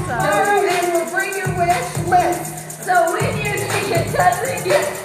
awesome. And we'll bring your wish list. So when you think it doesn't get